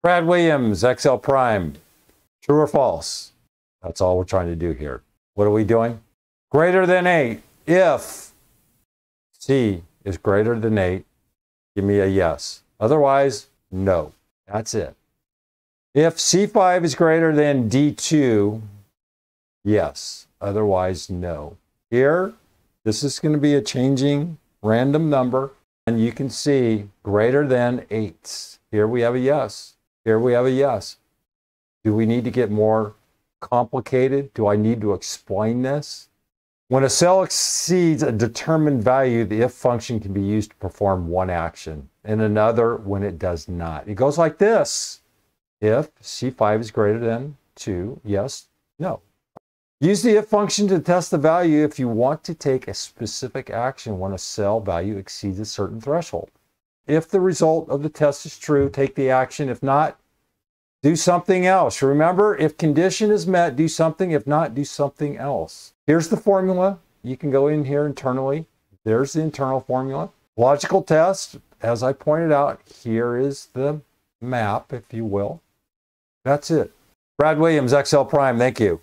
Brad Williams, Excel Primed. True or false? That's all we're trying to do here. What are we doing? Greater than 8. If C is greater than 8, give me a yes. Otherwise, no. That's it. If C5 is greater than D2, yes. Otherwise, no. Here, this is going to be a changing random number, and you can see greater than 8. Here we have a yes. Here we have a yes. Do we need to get more complicated? Do I need to explain this? When a cell exceeds a determined value, the if function can be used to perform one action and another when it does not. It goes like this. If C5 is greater than 2, yes, no. Use the if function to test the value if you want to take a specific action when a cell value exceeds a certain threshold. If the result of the test is true, take the action. If not, do something else. Remember, if condition is met, do something. If not, do something else. Here's the formula. You can go in here internally. There's the internal formula. Logical test, as I pointed out, here is the map, if you will. That's it. Brad Williams, Excel Primed, thank you.